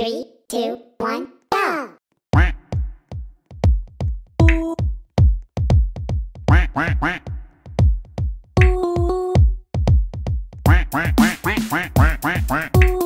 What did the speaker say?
Three, two, one, go! quack.